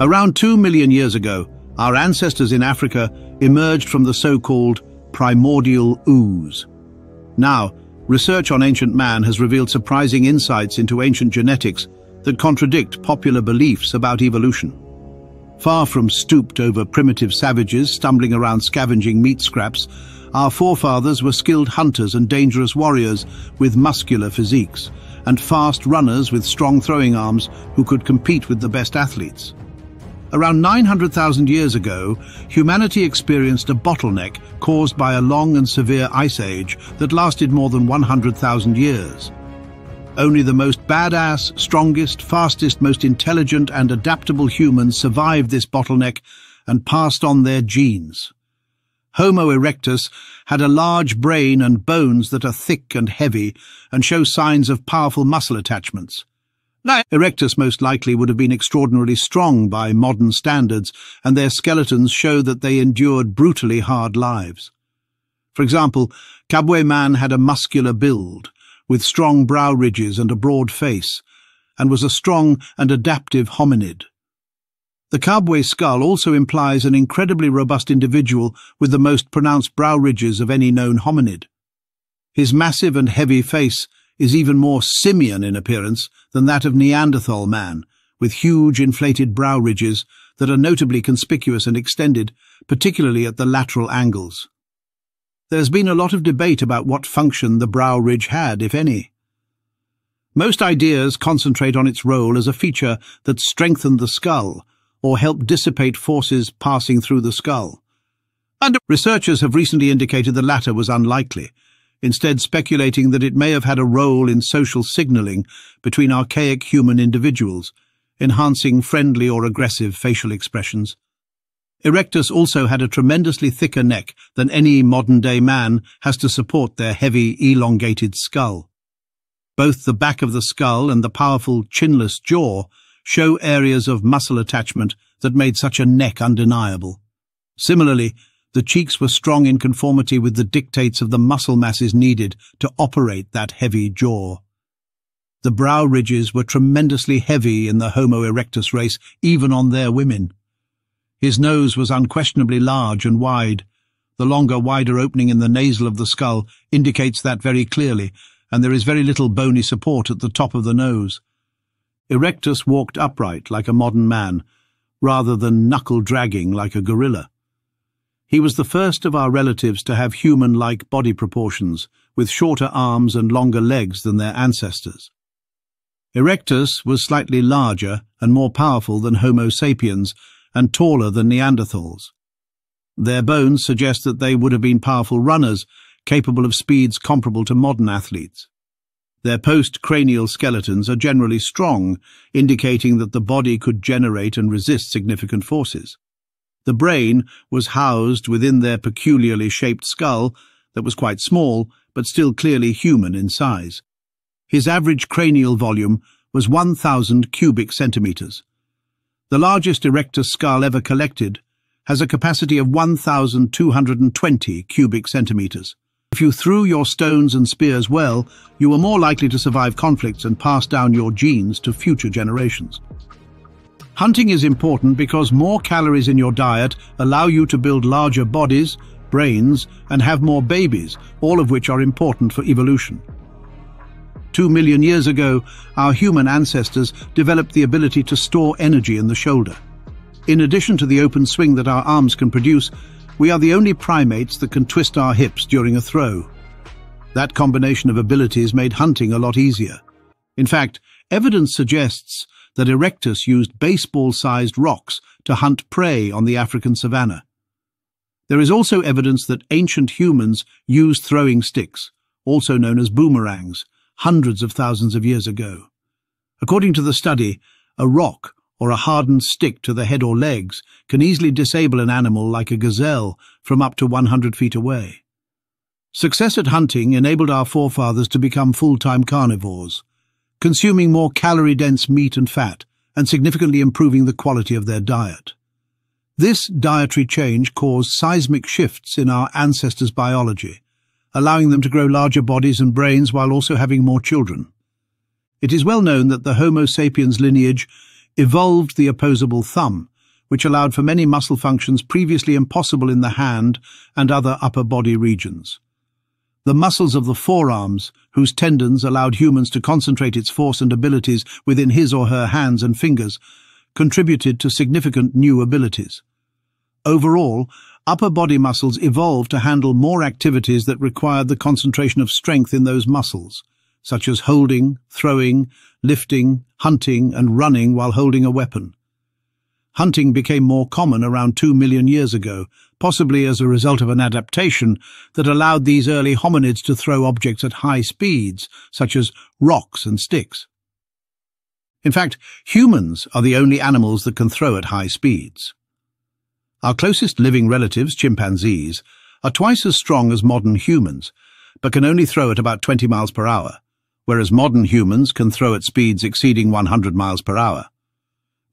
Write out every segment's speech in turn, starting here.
Around two million years ago, our ancestors in Africa emerged from the so-called primordial ooze. Now, research on ancient man has revealed surprising insights into ancient genetics that contradict popular beliefs about evolution. Far from stooped over primitive savages stumbling around scavenging meat scraps, our forefathers were skilled hunters and dangerous warriors with muscular physiques, and fast runners with strong throwing arms who could compete with the best athletes. Around 900,000 years ago, humanity experienced a bottleneck caused by a long and severe ice age that lasted more than 100,000 years. Only the most badass, strongest, fastest, most intelligent and adaptable humans survived this bottleneck and passed on their genes. Homo erectus had a large brain and bones that are thick and heavy and show signs of powerful muscle attachments. Erectus most likely would have been extraordinarily strong by modern standards, and their skeletons show that they endured brutally hard lives. For example, Kabwe man had a muscular build, with strong brow ridges and a broad face, and was a strong and adaptive hominid. The Kabwe skull also implies an incredibly robust individual with the most pronounced brow ridges of any known hominid. His massive and heavy face is even more simian in appearance than that of Neanderthal man, with huge inflated brow ridges that are notably conspicuous and extended, particularly at the lateral angles. There's been a lot of debate about what function the brow ridge had, if any. Most ideas concentrate on its role as a feature that strengthened the skull, or helped dissipate forces passing through the skull. And researchers have recently indicated the latter was unlikely, instead speculating that it may have had a role in social signaling between archaic human individuals, enhancing friendly or aggressive facial expressions. Erectus also had a tremendously thicker neck than any modern-day man has to support their heavy, elongated skull. Both the back of the skull and the powerful chinless jaw show areas of muscle attachment that made such a neck undeniable. Similarly, the cheeks were strong in conformity with the dictates of the muscle masses needed to operate that heavy jaw. The brow ridges were tremendously heavy in the Homo erectus race, even on their women. His nose was unquestionably large and wide. The longer, wider opening in the nasal of the skull indicates that very clearly, and there is very little bony support at the top of the nose. Erectus walked upright like a modern man, rather than knuckle-dragging like a gorilla. He was the first of our relatives to have human-like body proportions, with shorter arms and longer legs than their ancestors. Erectus was slightly larger and more powerful than Homo sapiens, and taller than Neanderthals. Their bones suggest that they would have been powerful runners, capable of speeds comparable to modern athletes. Their post-cranial skeletons are generally strong, indicating that the body could generate and resist significant forces. The brain was housed within their peculiarly shaped skull that was quite small, but still clearly human in size. His average cranial volume was 1,000 cubic centimetres. The largest erectus skull ever collected has a capacity of 1,220 cubic centimetres. If you threw your stones and spears well, you were more likely to survive conflicts and pass down your genes to future generations. Hunting is important because more calories in your diet allow you to build larger bodies, brains, and have more babies, all of which are important for evolution. Two million years ago, our human ancestors developed the ability to store energy in the shoulder. In addition to the open swing that our arms can produce, we are the only primates that can twist our hips during a throw. That combination of abilities made hunting a lot easier. In fact, evidence suggests that Erectus used baseball-sized rocks to hunt prey on the African savanna. There is also evidence that ancient humans used throwing sticks, also known as boomerangs, hundreds of thousands of years ago. According to the study, a rock or a hardened stick to the head or legs can easily disable an animal like a gazelle from up to 100 feet away. Success at hunting enabled our forefathers to become full-time carnivores, consuming more calorie-dense meat and fat, and significantly improving the quality of their diet. This dietary change caused seismic shifts in our ancestors' biology, allowing them to grow larger bodies and brains while also having more children. It is well known that the Homo sapiens lineage evolved the opposable thumb, which allowed for many muscle functions previously impossible in the hand and other upper body regions. The muscles of the forearms, whose tendons allowed humans to concentrate its force and abilities within his or her hands and fingers, contributed to significant new abilities. Overall, upper body muscles evolved to handle more activities that required the concentration of strength in those muscles, such as holding, throwing, lifting, hunting, and running while holding a weapon. Hunting became more common around two million years ago, possibly as a result of an adaptation that allowed these early hominids to throw objects at high speeds, such as rocks and sticks. In fact, humans are the only animals that can throw at high speeds. Our closest living relatives, chimpanzees, are twice as strong as modern humans, but can only throw at about 20 miles per hour, whereas modern humans can throw at speeds exceeding 100 miles per hour.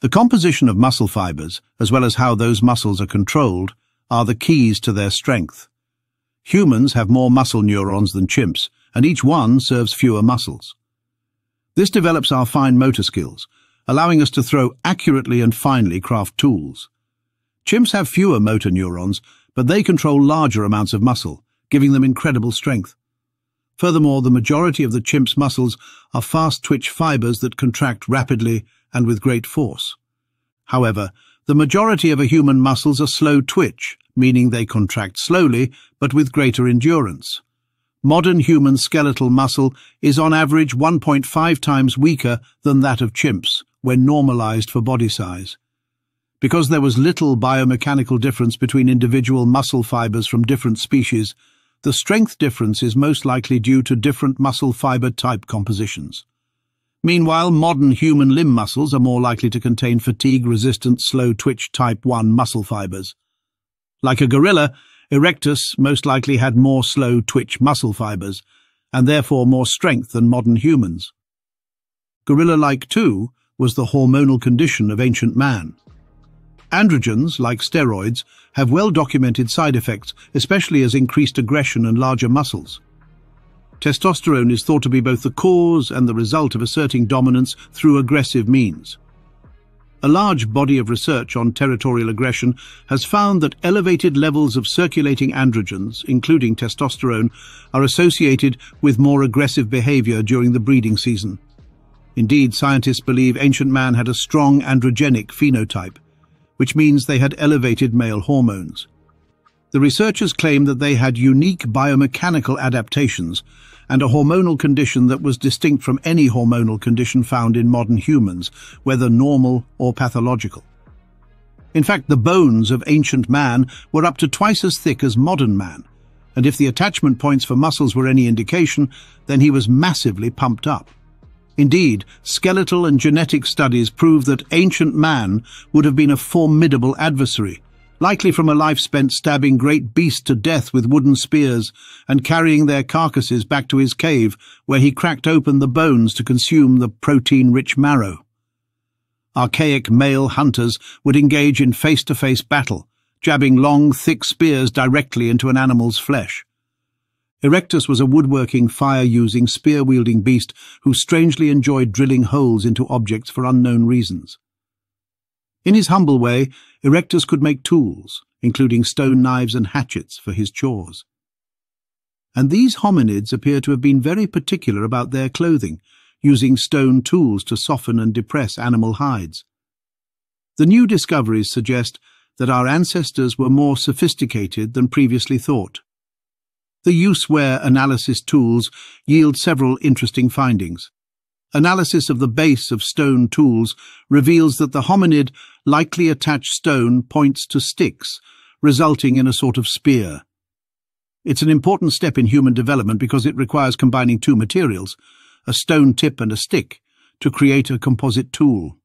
The composition of muscle fibers, as well as how those muscles are controlled, are the keys to their strength. Humans have more muscle neurons than chimps, and each one serves fewer muscles. This develops our fine motor skills, allowing us to throw accurately and finely craft tools. Chimps have fewer motor neurons, but they control larger amounts of muscle, giving them incredible strength. Furthermore, the majority of the chimp's muscles are fast-twitch fibers that contract rapidly and with great force. However, the majority of a human muscles are slow twitch, meaning they contract slowly but with greater endurance. Modern human skeletal muscle is on average 1.5 times weaker than that of chimps when normalized for body size. Because there was little biomechanical difference between individual muscle fibers from different species, the strength difference is most likely due to different muscle fiber type compositions. Meanwhile, modern human limb muscles are more likely to contain fatigue-resistant slow-twitch type 1 muscle fibers. Like a gorilla, Erectus most likely had more slow-twitch muscle fibers, and therefore more strength than modern humans. Gorilla-like, too, was the hormonal condition of ancient man. Androgens, like steroids, have well-documented side effects, especially as increased aggression and larger muscles. Testosterone is thought to be both the cause and the result of asserting dominance through aggressive means. A large body of research on territorial aggression has found that elevated levels of circulating androgens, including testosterone, are associated with more aggressive behavior during the breeding season. Indeed, scientists believe ancient man had a strong androgenic phenotype, which means they had elevated male hormones. The researchers claim that they had unique biomechanical adaptations and a hormonal condition that was distinct from any hormonal condition found in modern humans, whether normal or pathological. In fact, the bones of ancient man were up to twice as thick as modern man, and if the attachment points for muscles were any indication, then he was massively pumped up. Indeed, skeletal and genetic studies prove that ancient man would have been a formidable adversary, likely from a life spent stabbing great beasts to death with wooden spears and carrying their carcasses back to his cave, where he cracked open the bones to consume the protein-rich marrow. Archaic male hunters would engage in face-to-face -face battle, jabbing long, thick spears directly into an animal's flesh. Erectus was a woodworking, fire-using, spear-wielding beast who strangely enjoyed drilling holes into objects for unknown reasons. In his humble way, Erectus could make tools, including stone knives and hatchets for his chores. And these hominids appear to have been very particular about their clothing, using stone tools to soften and depress animal hides. The new discoveries suggest that our ancestors were more sophisticated than previously thought. The use-wear analysis tools yield several interesting findings. Analysis of the base of stone tools reveals that the hominid likely attached stone points to sticks, resulting in a sort of spear. It's an important step in human development because it requires combining two materials, a stone tip and a stick, to create a composite tool.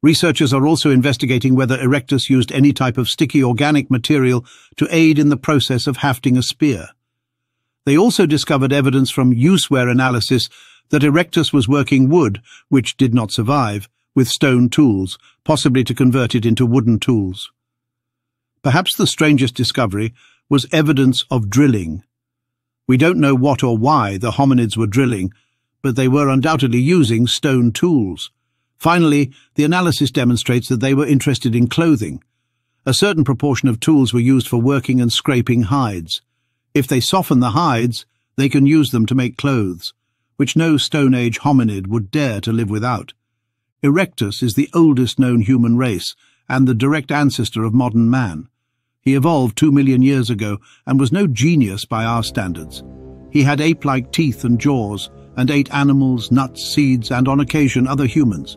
Researchers are also investigating whether Erectus used any type of sticky organic material to aid in the process of hafting a spear. They also discovered evidence from use-wear analysis that Erectus was working wood, which did not survive, with stone tools, possibly to convert it into wooden tools. Perhaps the strangest discovery was evidence of drilling. We don't know what or why the hominids were drilling, but they were undoubtedly using stone tools. Finally, the analysis demonstrates that they were interested in clothing. A certain proportion of tools were used for working and scraping hides. If they soften the hides, they can use them to make clothes, which no Stone Age hominid would dare to live without. Erectus is the oldest known human race and the direct ancestor of modern man. He evolved two million years ago and was no genius by our standards. He had ape-like teeth and jaws and ate animals, nuts, seeds, and on occasion other humans.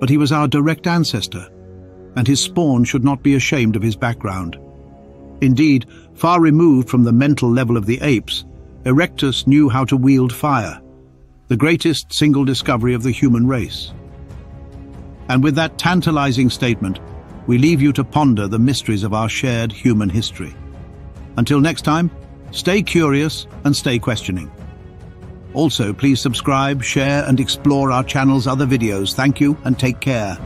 But he was our direct ancestor, and his spawn should not be ashamed of his background. Indeed, far removed from the mental level of the apes, Erectus knew how to wield fire, the greatest single discovery of the human race. And with that tantalizing statement, we leave you to ponder the mysteries of our shared human history. Until next time, stay curious and stay questioning. Also, please subscribe, share and explore our channel's other videos. Thank you and take care.